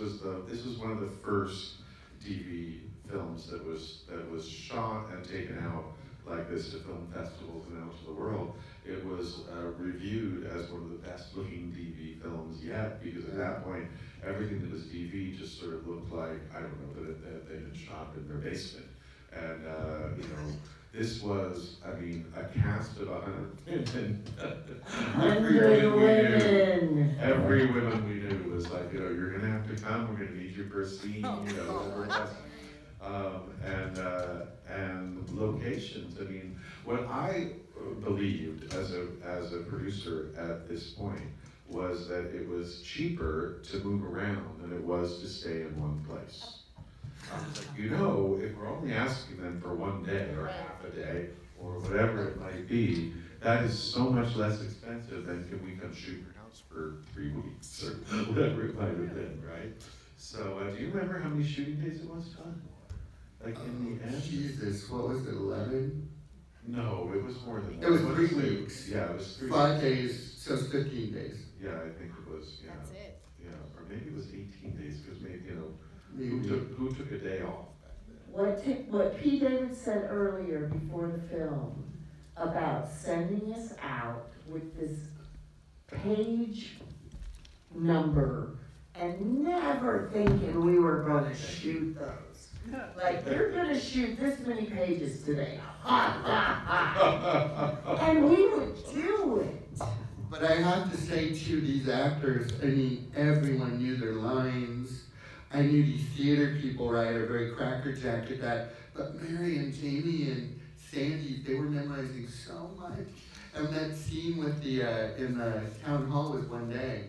was the, this was one of the first DV films that was, that was shot and taken out like this to film festivals and out to the world. It was uh, reviewed as one of the best looking DV films yet, because at that point, everything that was DV just sort of looked like, I don't know, that, they had shot in their basement. And, uh, you know, this was, I mean, a cast of a hundred women. Every Hundred woman we knew. women. Every woman we knew was like, you know, you're gonna have to come, we're gonna need you for a scene, you know, whatever it. Um, and, uh, and locations, I mean, what I believed as a, as a producer at this point was that it was cheaper to move around than it was to stay in one place. I was like, you know, if we're only asking them for one day or half a day or whatever it might be, that is so much less expensive than can we come shoot your house for three weeks or whatever it might have been, right? So, uh, do you remember how many shooting days it was, Todd? Like in the end? Jesus, what was it, eleven? No, it was more than that. It was three is it? weeks. Yeah, it was three. Five days, so it's fifteen days. Yeah, I think it was, yeah, That's it. yeah, or maybe it was eighteen days, because maybe, you know, who took, who took a day off? What, Ti- what P. David said earlier before the film about sending us out with this page number and never thinking we were gonna shoot those. Like, you're gonna shoot this many pages today. Ha, ha, ha. And we would do it. But I have to say to these actors, I mean, everyone knew their lines. I knew these theater people, right, are very crackerjack at that. But Mary and Jamie and Sandy, they were memorizing so much. And that scene with the, uh, in the town hall was one day.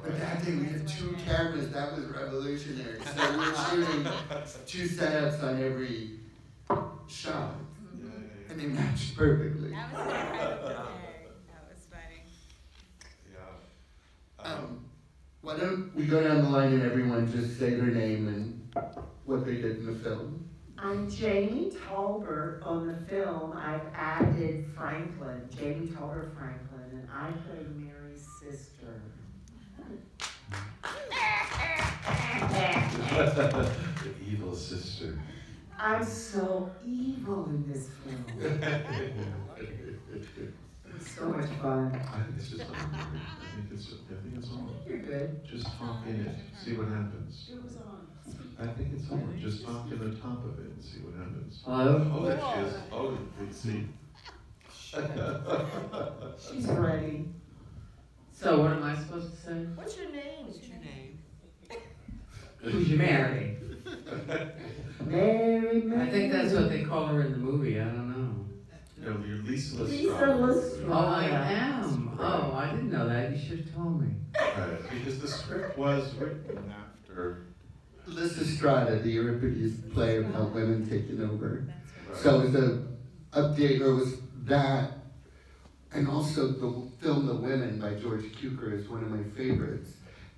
But that day we had two cameras, that was revolutionary. So we were shooting two setups on every shot. Yeah, yeah, yeah. And they matched perfectly. That was incredible. That was funny. Yeah. Um, why don't we go down the line and everyone just say their name and what they did in the film? I'm Jamie Talbert on the film. I've added Franklin, Jamie Talbert Franklin, and I played Mary's sister. the evil sister. I'm so evil in this film. It's so much fun. I think it's on. I think it's, I think on. You're good. Just talk in it, see what happens. It was on. I think it's on. Just talk in the top of it and see what happens. Hello? Oh, there she is. Oh, let's see. She's ready. So what am I supposed to say? What's your name? What's your name? Who's Mary? Mary, Mary. I think that's what they call her in the movie, I don't know. No, you're Lisa Lisa Lestrade. Lestrade. Oh, I am, oh, I didn't know that, you should have told me. Right, because the script was written after. Lysistrata, the Euripides play about women taking over. right. So it was a update, or was that, and also the film The Women by George Cukor is one of my favorites.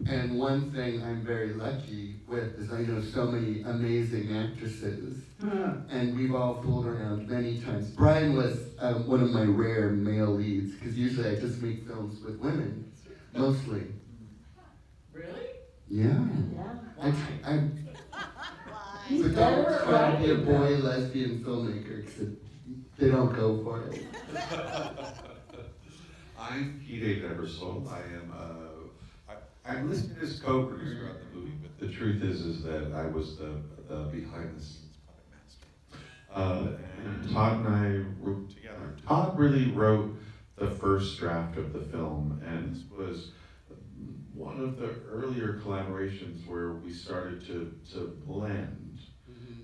And one thing I'm very lucky with is I know so many amazing actresses, and we've all fooled around many times. Brian was um, one of my rare male leads, because usually I just make films with women, mostly. Really? Yeah. Yeah. I, I, He's but better don't at try to be a boy than- lesbian filmmaker, because they don't go for it. I'm Pete Ebersole. I am, uh, I, I'm listed as co-producer on the movie, but the truth is, is that I was the, the behind-the-scenes puppet master. Uh, and Todd and I wrote together. Todd really wrote the first draft of the film, and this was one of the earlier collaborations where we started to, to blend,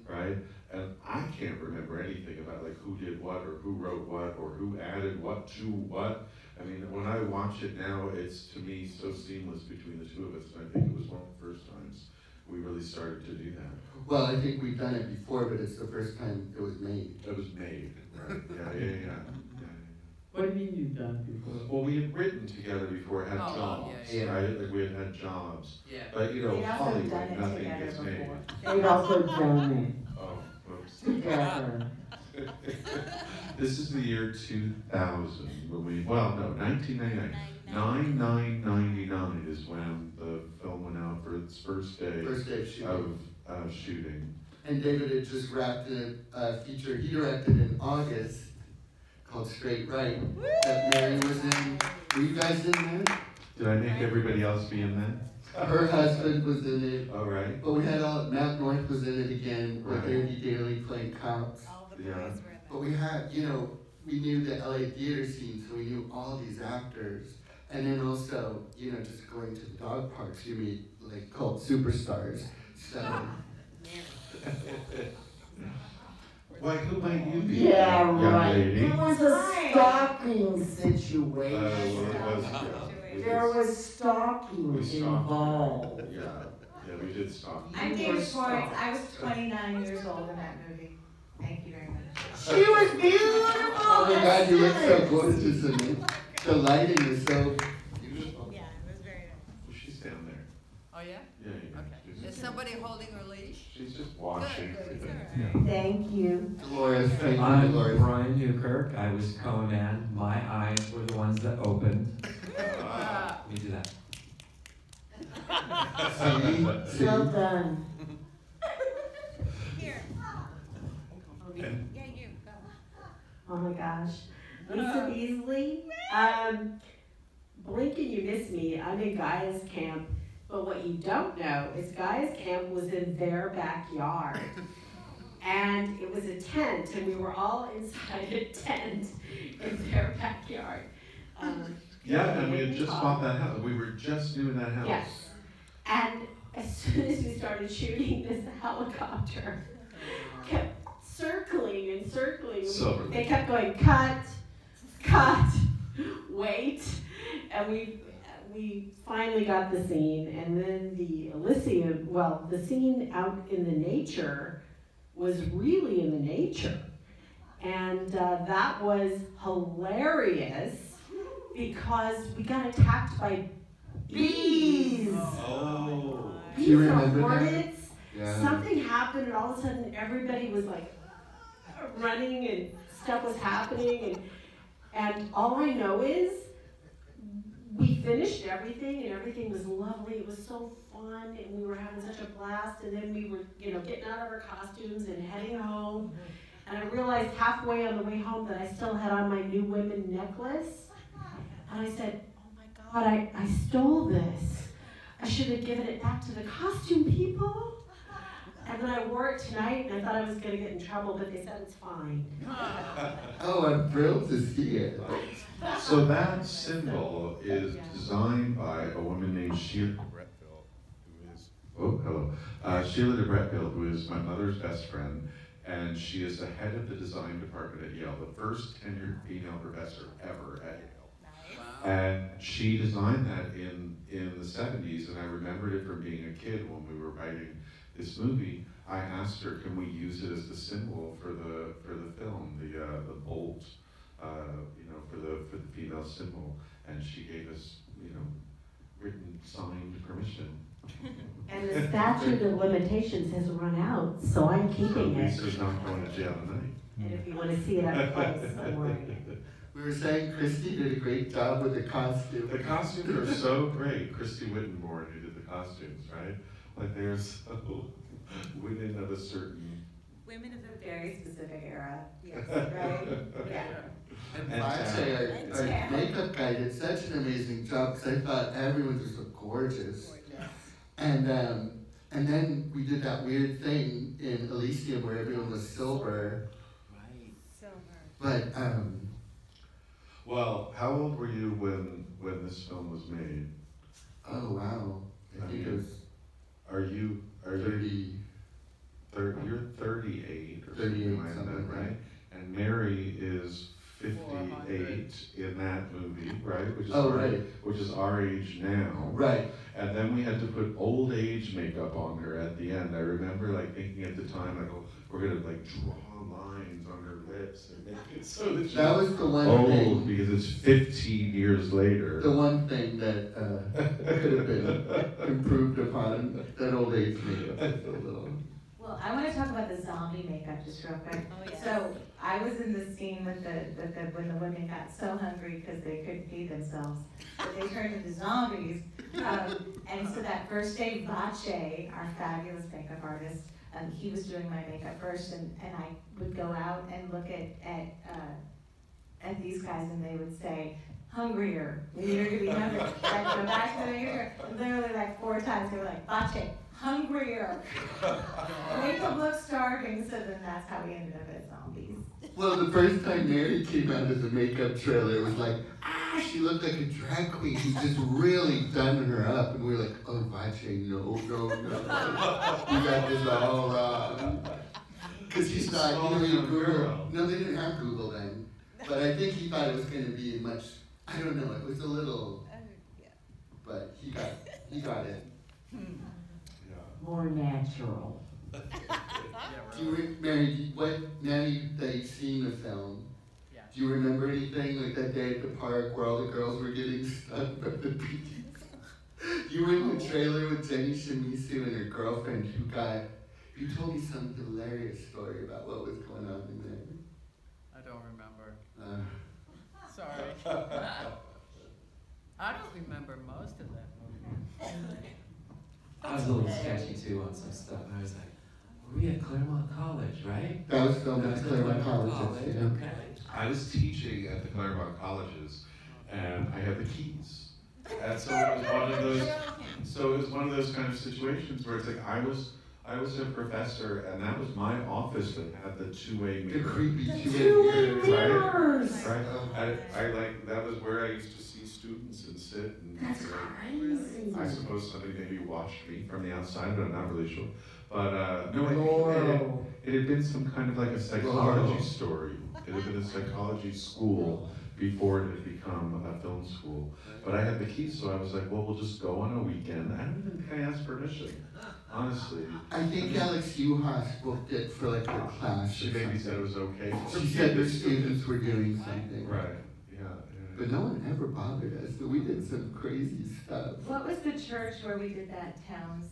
right? And I can't remember anything about like who did what or who wrote what or who added what to what. I mean, when I watch it now, it's to me so seamless between the two of us. And I think it was one of the first times we really started to do that. Well, I think we've done it before, but it's the first time it was made. It was made, right? Yeah, yeah, yeah. yeah. What do you mean you've done before? Well, we had written together before, had Oh, jobs, yeah, yeah. right? Like we had had jobs. Yeah. But you know, They'd also Hollywood, nothing together gets made. before. They'd also done Oh, whoops. it together. This is the year two thousand, when we, well, no, nineteen ninety-nine. Nine nine ninety nine is when the film went out for its first day First day of shooting. of uh, shooting. And David had just wrapped a, a feature he directed in August called Straight Right that Mary was in. Were you guys in that? Did I make everybody else be in that? Her husband was in it. All right. But we had all, Matt North was in it again with Right. Andy Daly playing cops. All the Yeah. Were in But we had, you know, we knew the LA theater scene, so we knew all these actors. And then also, you know, just going to the dog parks, you meet like cult superstars. So, Why, who might you be? Yeah, right. lady? It was a Hi. stalking Uh, situation. well, it was, yeah. There was- was stalking We stalked. involved. Yeah, yeah, we did stop. I'm You David were Schwartz. I was 29 years old in that movie. Thank you very much. She was beautiful. oh my God, you look so gorgeous in it. The lighting is so beautiful. Yeah, it was very nice. Well, She's down there. Oh, yeah? Yeah, yeah. Okay. she's- Is somebody holding her leash? She's just watching. Good, good, It's. Thank you. Dolores, thank you, I'm Dolores. Brian Newkirk. I was Conan. My eyes were the ones that opened. Ah. Let me do that. See, see, Well done. Here. And- Yeah, you. Go. Oh my gosh. Lisa Beasley. Um, blink and you miss me. I'm in Gaia's camp. But what you don't know is Gaia's camp was in their backyard. And it was a tent, and we were all inside a tent in their backyard. Um, Yeah, and we had just bought that house. We were just doing that house. Yes. And as soon as we started shooting, this helicopter kept circling and circling. Silver. They kept going, cut, cut, wait. And we, we finally got the scene. And then the Elysium, well, the scene out in the nature was really in the nature. And uh, that was hilarious because we got attacked by bees. Oh. Do you Bees or that? hornets. yeah. Something happened, and all of a sudden, everybody was like running, and stuff was happening, and and all I know is we finished everything, and everything was lovely. It was so fun, and we were having such a blast. And then we were, you know, getting out of our costumes and heading home. And I realized halfway on the way home that I still had on my new women necklace. And I said, "Oh my God, I, I stole this." I should have given it back to the costume people. And then I wore it tonight, and I thought I was gonna get in trouble, but they said it's fine. Oh, I'm thrilled to see it. So that symbol is designed by a woman named Sheila Bretteville, who is, oh, hello, uh, Sheila de Bretteville, who is my mother's best friend, and she is the head of the design department at Yale, the first tenured female professor ever at Yale. And she designed that in, in the seventies, and I remembered it from being a kid when we were writing this movie. I asked her, can we use it as the symbol for the, for the film, the, uh, the bolt, uh, you know, for the, for the female symbol, and she gave us, you know, written, signed permission. And the statute of limitations has run out, so I'm So keeping it. Lisa's not going to jail tonight. And if you wanna see it up close, don't worry. We were saying Christy did a great job with the costume. The costumes are so great. Christy Wittenborn, who did the costumes, right? Like they're women of a certain. Women of a very specific era, yes, right? Yeah. And And Vache, our, And our Tara. makeup guy did such an amazing job because I thought everyone was so gorgeous. gorgeous. And um, and then we did that weird thing in Elysium where everyone was silver. Right. Silver. But um, Well, how old were you when when this film was made? oh wow, I think it was Are you are you thirty. thir- you're 38 or 38, something like something that, like right? And Mary is 58 in that movie, right? Which is Oh our- right, Which is our age now. right. And then we had to put old age makeup on her at the end. I remember like thinking at the time, like, oh, we're gonna like draw lines on her lips and make it so that That was the one old thing. because it's 15 years later. The one thing that uh, could have been improved upon that old age makeup was a little. Well, I wanna talk about the zombie makeup just real quick. Oh, yes. So, I was in the scene with the, with the, when the women got so hungry because they couldn't feed themselves, that they turned into zombies. Um, and so that first day, Vache, our fabulous makeup artist, um, he was doing my makeup first, and, and I would go out and look at, at, uh, at these guys, and they would say, hungrier, her to be hungry. I'd go back to the mirror, literally like four times, they were like, Vache, hungrier. Make them look starving, so then that's how we ended up as. Well, the first time Mary came out as a makeup trailer, it was like, ah, she looked like a drag queen. He just really done her up. And we were like, oh, Vache, no, no, no. You got this all wrong. Because he thought, you know, you Google. No, they didn't have Google then. But I think he thought it was going to be much, I don't know, it was a little, Oh, yeah. but he got, he got it. Yeah. More natural. Do you, re- Mary, do you- what, now you, that you've seen the film, Yeah. do you remember anything like that day at the park where all the girls were getting stuck by the bees? You were in the trailer with Jenny Shimizu and her girlfriend who got, you told me some hilarious story about what was going on in there. I don't remember. Uh, Sorry. I don't remember most of that movie. I was a little sketchy too on some stuff, and I was like, were we at Claremont College, right? That was filmed That was at Claremont College, yes, yeah. Okay. I was teaching at the Claremont colleges, and I had the keys. And so it was one of those, so it was one of those kind of situations where it's like, I was, I was a professor, and that was my office that had the two-way The mirror. creepy The two two-way mirrors. mirrors. Right, oh. I, I like, that was where I used to see students and sit and. That's you know, crazy. I suppose somebody maybe watched me from the outside, but I'm not really sure. But, uh, no, I think it, it had been some kind of like a psychology Laurel. story. It had been a psychology school before it had become a film school. But I had the keys, so I was like, well, we'll just go on a weekend. I don't even think I asked permission, honestly. I think Alex Juhasz booked it for like her class She or maybe said it was okay. She said the students were doing something. Right, yeah, yeah. But no one ever bothered us, so we did some crazy stuff. What was the church where we did that towns?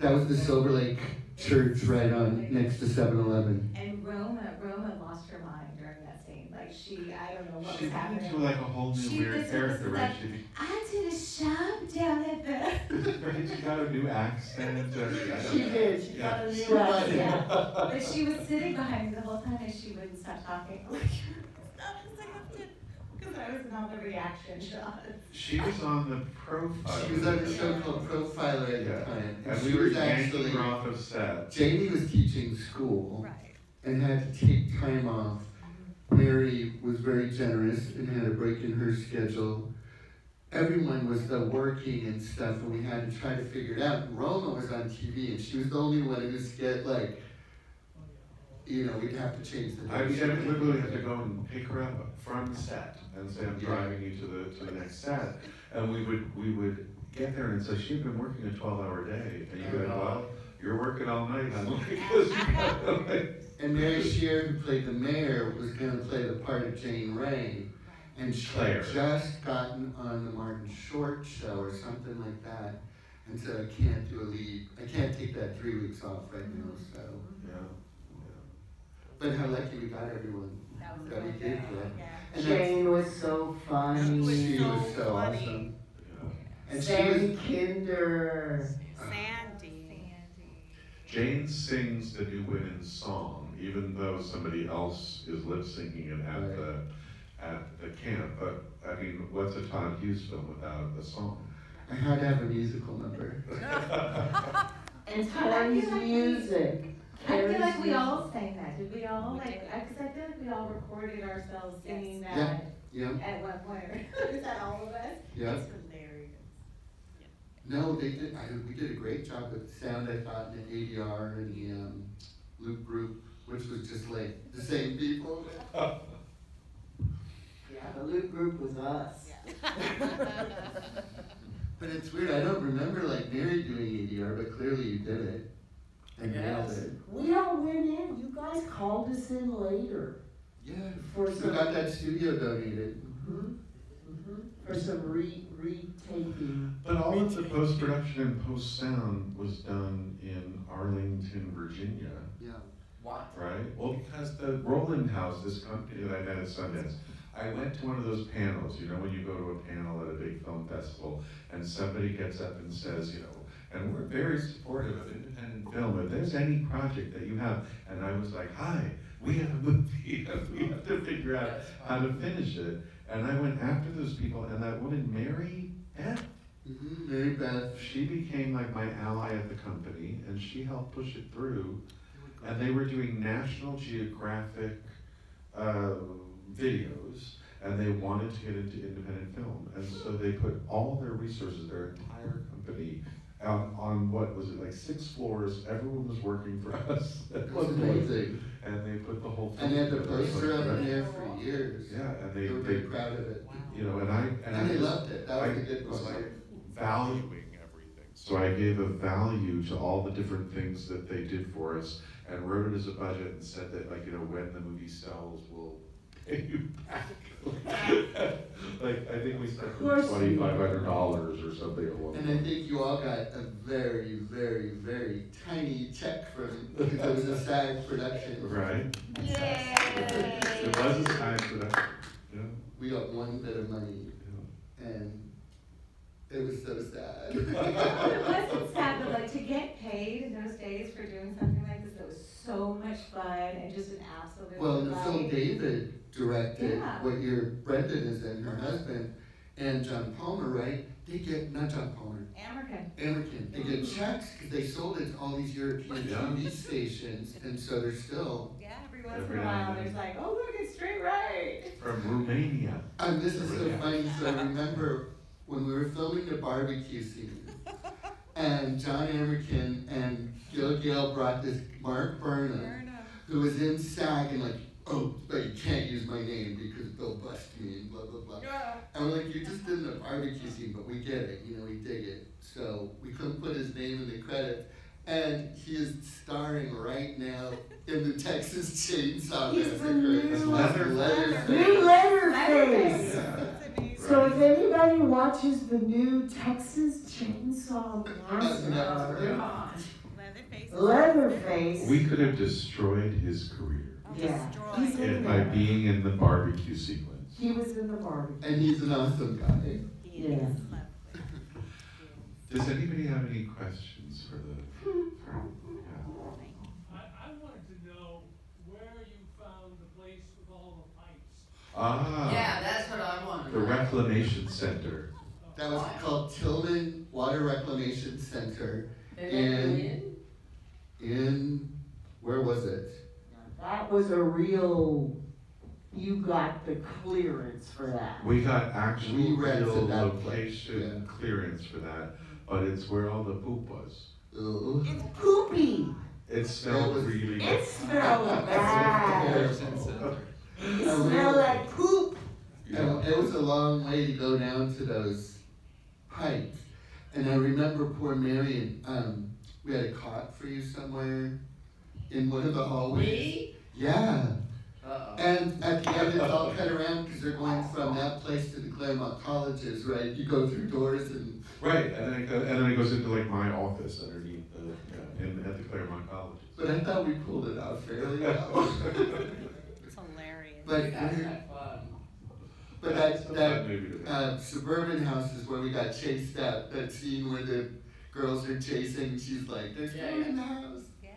That was the Silver Lake Church right on, next to 7-Eleven. And Roma, Roma lost her mind during that scene, like she, I don't know what She was went into happening. like a whole new She weird was- character, right? like- She, I did a shop down at the, right, she got a new accent. uh, She know. did, she Yeah. got a new was. accent. but she was sitting behind me the whole time and she wouldn't stop talking. Like, Cause I was in the reaction shots. She was on the profile. She was on a show called Profiler at Yeah. the time. And she we were was yanking actually, her off of set. Jamie was teaching school Right. and had to take time off. Mary was very generous and had a break in her schedule. Everyone was uh, working and stuff, and we had to try to figure it out. Roma was on TV, and she was the only one who was get like, you know, we'd have to change the. I would literally have to go and pick her up from set and say, I'm Yeah. driving you to the, to the next set. And we would, we would get there and say, she'd been working a twelve hour day. And you go, oh. well, you're working all night, honey, because you like. And Mary Scheer, who played the mayor, was going to play the part of Jane Ray. And she Claire. had just gotten on the Martin Short show or something like that. And said, I can't do a lead. I can't take that three weeks off right now. So, Yeah, but how lucky we got everyone. That was That we really did, good. yeah. Yeah. And that's, Jane was so funny. she was so so funny. awesome. yeah. And she Sandy was, Kinder. Sandy. Jane sings the New Women's song, even though somebody else is lip syncing it at Right. the, at the camp. But, I mean, what's a Todd Hughes film without a song? I had to have a musical number. And Tori's music. I feel like we all sang that, did we all, like, did. I, cause I feel like we all recorded ourselves singing Yeah. that Yeah, at one point, is that all of us? yeah. It's hilarious. No, they did, I, we did a great job with the sound, I thought, in the ADR and the, um, loop group, which was just like the same people. Yeah, the loop group was us. But it's weird, I don't remember like Mary doing ADR, but clearly you did it. And nailed Yes. it. We all went in, you guys called us in later Yeah, for we some. got that studio donated. Mhm, mhm. For some re, retaping. But all of the post-production and post-sound was done in Arlington, Virginia, Yeah. What? right? Well, because the Roland House, this company that I met at Sundance, I went to one of those panels, you know, when you go to a panel at a big film festival, and somebody gets up and says, you know, and we're very supportive of independent film, if there's any project that you have, and I was like, hi, we have a movie, we have to figure out how to finish it. And I went after those people, and that woman, Mary Beth, Mm-hmm. Mary Beth. she became like my ally at the company, and she helped push it through. And they were doing National Geographic uh, videos, and they wanted to get into independent film, and so they put all their resources, their entire company, out on what was it like six floors. Everyone was working for us. It was amazing. And they put the whole. Thing. And they had the film together. poster up in there for years. Yeah, and They they, were they, very proud of it. you know, and I and, I And they just- loved it. That was I a good was like valuing everything. So I gave a value to all the different things that they did for us and wrote it as a budget and said that like, you know, when the movie sells, we'll pay you back. Like, I think we spent course twenty-five hundred dollars or something at one And I think you all got a very, very, very tiny check from, because it was a SAG production. Right? Yay! It was a time for that, yeah, We got one bit of money yeah. and it was so sad. It wasn't sad, but like to get paid in those days for doing something like this, it was so much fun and just an absolute Well, the film delight. David directed, Yeah. what your Brendan is in, her husband, and John Palmer, right? They get, not John Palmer, American. American, they get mm-hmm. checks because they sold it to all these European Yeah. TV stations, and so they're still, Yeah, every once in a while, and then. there's like, oh, look, it's straight right. From Romania. and this is so funny, so I remember when we were filming the barbecue scene, and John American and Gil Gale brought this Mark Burnham, who was in SAG and like, oh, but you can't use my name because they'll bust me and blah, blah, blah. And we're like, you're just in the barbecue scene, but we get it, you know, we dig it. So we couldn't put his name in the credits. And he is starring right now in the Texas Chainsaw He's the Massacre. new- as Leather- Leatherface. New Leatherface. Yeah. So if anybody watches the new Texas Chainsaw Massacre, Leatherface. Leatherface, We could have destroyed his career yeah, he's in and by being in the barbecue sequence. He was in the barbecue. And he's an awesome guy. Yeah. Does anybody have any questions for the, for, yeah? I, I wanted to know where you found the place with all the pipes. Ah. Yeah, that's what I wanted. The Reclamation Center. That was called Tillman Water Reclamation Center They And- let you in? in, where was it? That was a real, you got the clearance for that. We got actual We rented real that place, location clearance for that, but it's where all the poop was. Ugh. It's poopy. It smelled It was- really. It smelled bad. Harrison Center. It smelled like poop. And it was a long way to go down to those pipes. And I remember poor Marion, um, we had a cot for you somewhere in one of the hallways. Me? Yeah. Uh-oh. And at the end, it's all cut around because they're going from that place to the Claremont colleges, right? You go through doors and, Right, and then it goes, and then it goes into like my office underneath the, yeah, in, at the Claremont College. but I thought we pulled it out fairly well. It's hilarious. But, You guys had fun. but that, It's that movie to uh, suburban house is where we got chased out. That scene where the girls are chasing, she's like, "There's Yeah, food in the yeah. house." Yeah,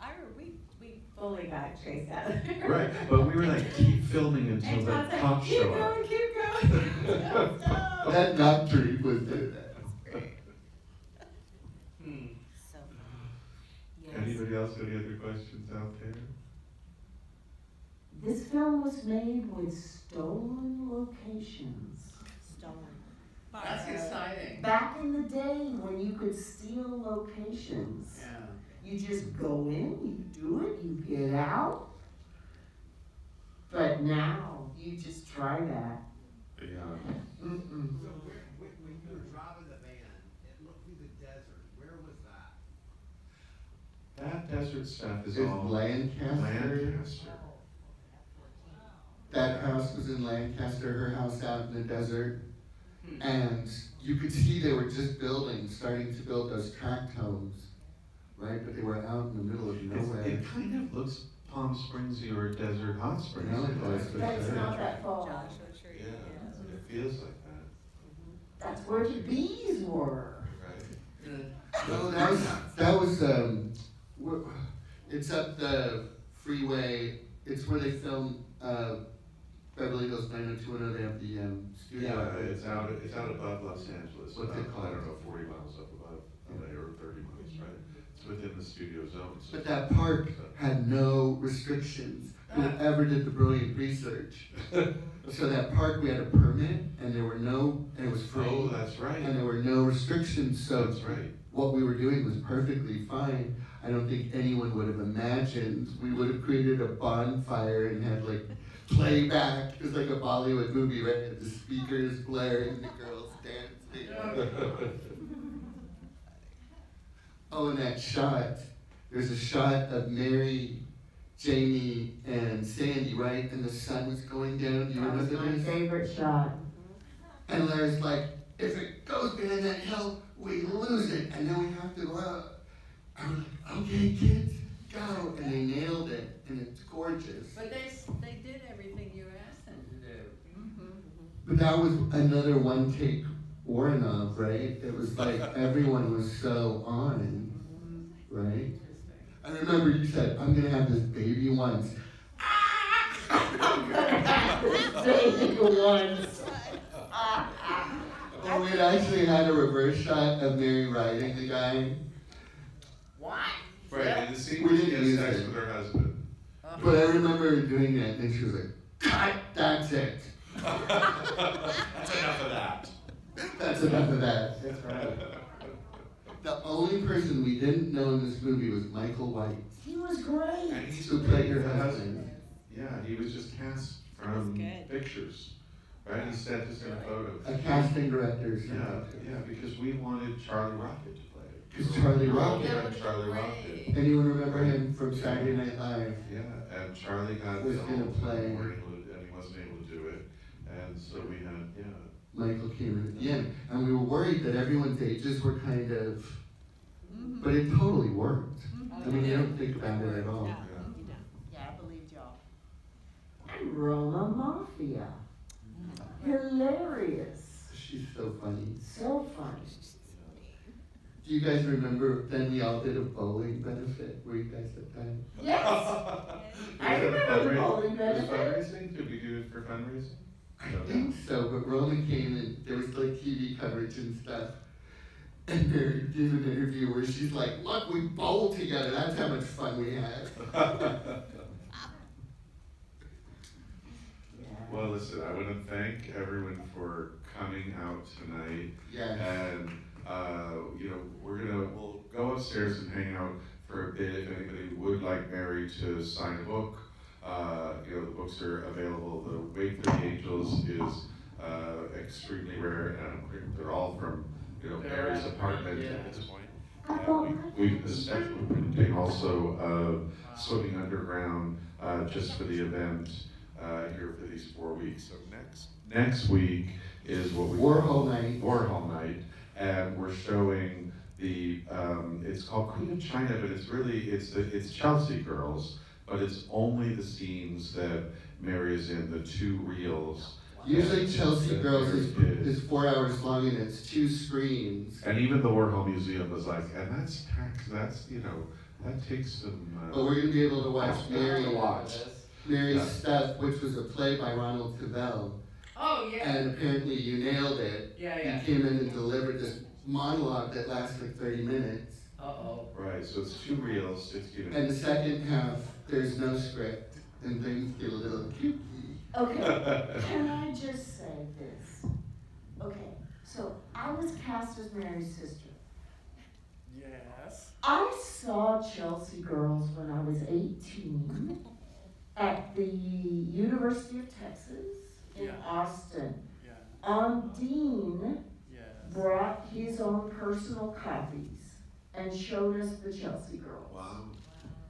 I, we, we fully got chased out. Right, but we were like, keep filming until And the Todd's like, cops keep show up. going, keep going. That knock tree was good. Hmm. So, Anybody else, any other questions out there? This film was made with stolen locations. Stolen. That's exciting. Back in the day when you could steal locations, Yeah. you just go in, you do it, you get out. But now, you just try that. Yeah. Mm-mm. So where, when, when you were driving the van, it looked through the desert, where was that? That desert stuff is Is all Lancaster. Lancaster. Oh, that house was in Lancaster. Her house out in the desert. And you could see they were just building, starting to build those tract homes, right? But they were out in the middle of It's- nowhere. It kind of looks Palm Springsy or Desert Hot Springs. No, it does, but- That's not that far. Yeah, it feels like that, That's where the bees were. right? No, that was, that was, um, it's up the freeway, it's where they film, uh, Beverly Hills nine oh two one oh, they have the, um, studio. Yeah, it's out, it's out above Los Angeles, What's it about, I called? don't know, forty miles up above, or thirty miles, right? It's within the studio zone. so- But that park had no restrictions, whoever did the brilliant research. So that park, we had a permit, and there were no, and it was free. Oh, that's right, And there were no restrictions, so that's right. what we were doing was perfectly fine. I don't think anyone would have imagined, we would have created a bonfire and had like playback, it was like a Bollywood movie, right? The speakers blaring, the girls dancing. Oh, and that shot, there's a shot of Mary, Jamie, and Sandy, right? And the sun was going down, do you That was remember my this? favorite shot. And Larry's like, if it goes behind that hill, we lose it, and then we have to go out. I was like, okay, kids, go. And they nailed it, and it's gorgeous. But they, s- they did everything you asked them to do. Mhm. But that was another one take Woronov, right? It was like everyone was so on, right? I remember you said, I'm gonna have this baby once. Baby once. Oh, we had actually had a reverse shot of Mary riding the guy. What? Right, and the scene We where she didn't has use sex it. with her husband. But I remember doing that, and she was like, cut, that's it. That's enough of that. That's enough of that. That's right. The only person we didn't know in this movie was Michael White, He was great. And he's who played your husband. Yeah, he was just cast from pictures, right? He sent us in a photo. A casting director Yeah, yeah, because we wanted Charlie Rocket to play it. 'Cause Charlie Rocket- working on Charlie Rocket. Anyone remember him from Saturday Night Live? Yeah, and Charlie got Was the gonna whole play. thing where he was, and he wasn't able to do it, and so we had, yeah. Michael came in at the end, and we were worried that everyone's ages were kind of, Mhm. but it totally worked. Oh, I mean, you don't think about it at all. Yeah. Yeah, I believed y'all. And Roma Maffia. Hilarious. She's so funny. So funny. Do you guys remember then we all did a bowling benefit? Were you guys at that? Yes. I Was it remember the fundraising? bowling Was benefit. Fundraising, did we do it for fundraising? I think so, but Roman came and there was like TV coverage and stuff. And Mary did an interview where she's like, look, we bowled together. That's how much fun we had. Well, listen, I want to thank everyone for coming out tonight. Yes. And, uh, you know, we're gonna, we'll go upstairs and hang out for a bit. If anybody would like Mary to sign a book, uh, you know, the books are available. The Wait of the Angels is, uh, extremely rare, and they're all from, you know, Mary's apartment at this point. And we, we especially printing also, uh, Swimming Underground, uh, just for the event, uh, here for these four weeks. So next, next week is what we. Warhol night. Warhol Night, and we're showing the, um, it's called Queen of China, but it's really, it's the, it's Chelsea Girls, but it's only the scenes that Mary is in, the two reels. Usually Chelsea Girls is, is four hours long and it's two screens. And even the Warhol Museum was like, and that's tax, that's, you know, that takes some, But uh. we're gonna be able to watch Mary, To watch. Mary's Yeah. Stuff, which was a play by Ronald Tavel. Oh, yeah. And apparently you nailed it. Yeah, yeah. You came in and delivered this monologue that lasts like thirty minutes. Uh-oh. Right, so it's two reels, sixty minutes. And the second half, there's no script and things get a little kooky. Okay, can I just say this? Okay, so I was cast as Mary's sister. Yes. I saw Chelsea Girls when I was eighteen at the University of Texas in Yeah. Austin. Yeah. Um, Dean Yes. brought his own personal copies and showed us the Chelsea Girls. Wow.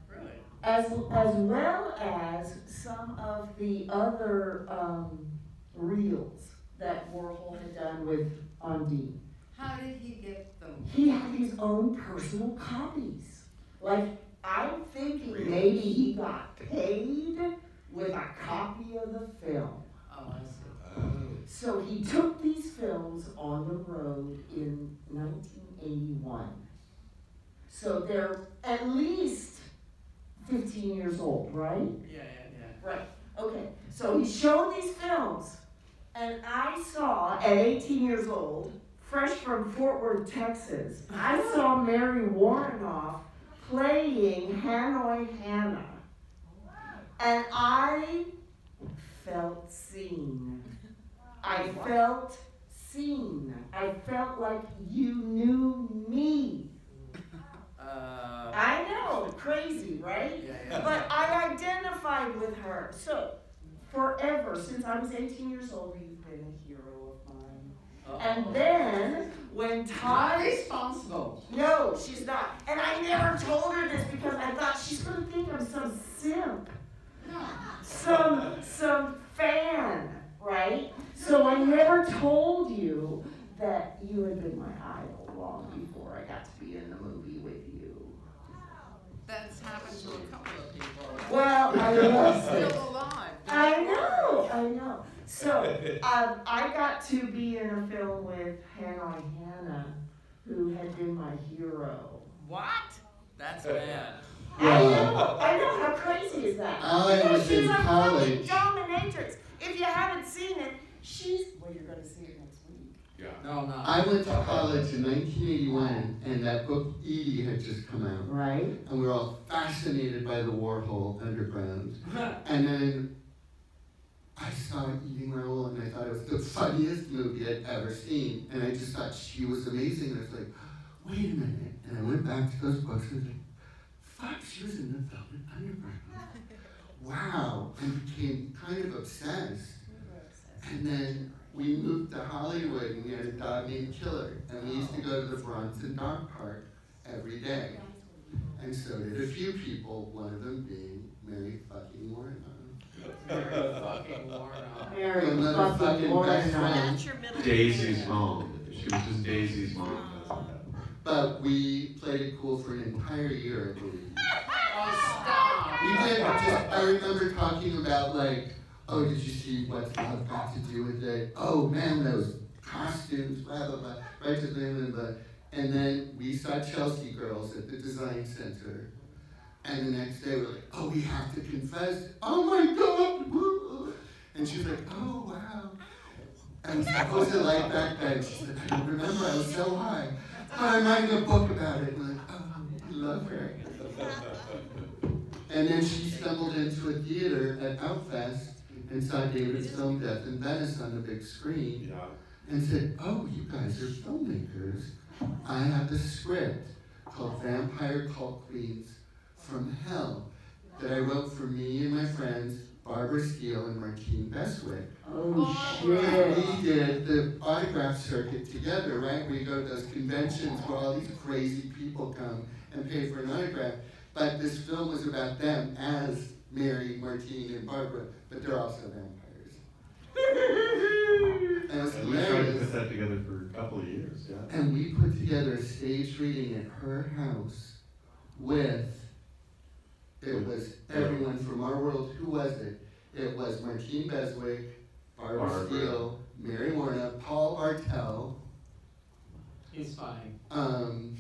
Really? As, as well as some of the other, um, reels that Warhol had done with Ondine. How did he get them? He had his own personal copies. Like, I'm thinking maybe he got paid with a copy of the film. Oh, I see. Uh, So he took these films on the road in 1981. So they're at least 15 years old, right? Yeah, yeah, yeah. Right. Okay. So he showed these films, and I saw at 18 years old, fresh from Fort Worth, Texas, I saw Mary Woronov playing Hanoi Hannah, and I felt seen. I felt seen. I felt like you knew me. Uh, I know, crazy, right? yeah, yeah. But I identified with her. So, forever, since I was 18 years old, you've been a hero of mine. Uh-oh. And then, when Not Todd. responsible. No, she's not. And I never told her this because I thought she's gonna think I'm some simp. Some, some fan, right? So I never told you that you had been my idol long before I got to be in the movie with you. That's happened to a couple of people. Well, I love it. Still alive. I know, I know. So, um, I got to be in a film with Hanoi Hannah, who had been my hero. What? That's bad. I know, I know. How crazy is that? I Because was she's in a college. fucking dominatrix. If you haven't seen it, she's. Well, you're gonna see it next week. Yeah. No, no. I went to college in 1981, and that book Edie had just come out, Right. and we were all fascinated by the Warhol underground. And then I saw Eating Raoul, and I thought it was the funniest movie I'd ever seen, and I just thought she was amazing. And I was like, wait a minute, and I went back to those books and was like, fuck, she was in the Velvet Underground. Wow, and became kind of obsessed. And then we moved to Hollywood and we had a dog named Killer. And we used to go to the Bronson Dog Park every day. And so did a few people, one of them being Mary fucking Warren. Very fucking worn out. Mary fucking fucking Warren. best friend. That's your middle name. Daisy's mom. She was just Daisy's mom. But we played it cool for an entire year, I believe. Oh, stop. We did, just, I remember talking about like, oh, did you see what's love got to do with it? Oh man, those costumes, blah, blah, blah, right to end of the, and then we saw Chelsea Girls at the design center. And the next day we're like, oh, we have to confess. Oh my God. And she's like, oh wow. What was it like back then? She said, I don't remember, I was so high. But I'm writing a book about it. And we're like, oh, I love her. And then she stumbled into a theater at Outfest and saw David's film Death in Venice on the big screen Yeah. and said, Oh, you guys are filmmakers. I have the script called Vampire Cult Queens from Hell that I wrote for me and my friends, Barbara Steele and Martine Beswick. Oh, oh And shit. we did the autograph circuit together, right? We go to those conventions where all these crazy people come and pay for an autograph. But this film was about them as Mary, Martine, and Barbara, but they're also vampires. And it's And we tried to hilarious. put that together for a couple of years, yeah. And we put together a stage reading at her house with, it was everyone from our world. Who was it? It was Martine Beswick, Barbara Barbara. Steele, Mary Warner, Paul Bartel, He's fine. um,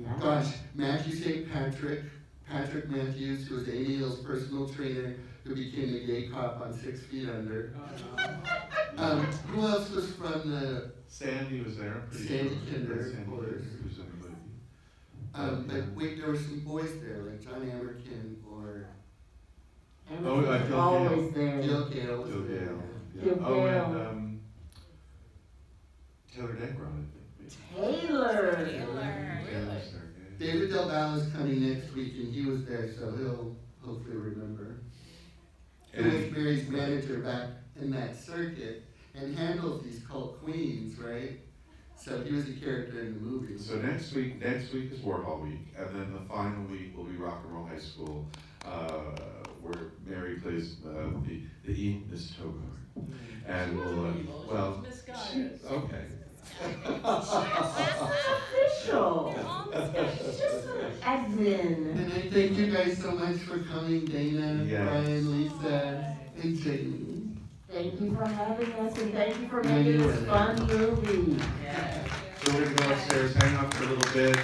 Yeah. gosh, Matthew St. Patrick, Patrick Matthews, who was Amy Hill's personal trainer, who became the gay cop on Six Feet Under. Um, who else was from the Sandy was there, I'm pretty Sandy sure. Kinder, of Sandy course. Kinder was in the movie. Um, but wait, there were some boys there, like John Amerkin or Oh, I feel Always there. Gil Gale was Gil there. Gale. Yeah. Gil Oh, and, Gale. um, Taylor Negron, I think. Taylor. Taylor. Taylor's there, yeah. David Del Valle is coming next week and he was there, so he'll hopefully remember. He was Mary's manager back in that circuit and handles these cult queens, right? So he was a character in the movie. so next week, next week is Warhol Week, and then the final week will be Rock and Roll High School, uh, where Mary plays uh, the the E, Miss Togar, and we'll uh, well. Misguided. Okay. Official. Just an admin. And I thank you guys so much for coming, Dana, Yes. Brian, Lisa, and Jamie. Thank you for having us and thank you for Yeah, making you this were. fun movie. So we're gonna go upstairs, hang out for a little bit,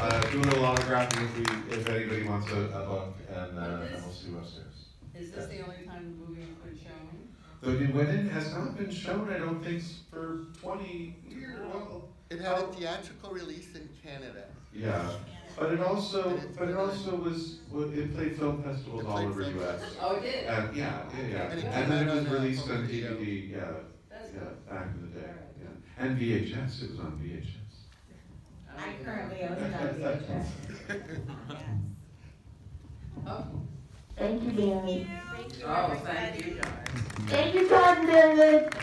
uh, do a little autographing if we, if anybody wants a, a book, and, uh, and we'll see you upstairs. Is this the only time the movie has been shown? The New Women has not been shown, I don't think, for twenty years, well, It had a theatrical release in Canada. yeah. But it also, but it also was, well, it played film festivals It all played over film US. Oh, it did? And, yeah, yeah, yeah, And it and came then out it was on, uh, released on home video. DVD, yeah, That's yeah, good. back in the day, yeah. And VHS, it was on VHS. I currently own it on VHS. Yes. Oh, Thank you, Danny. Thank you, oh, thank you, guys. Thank you, Cousin David.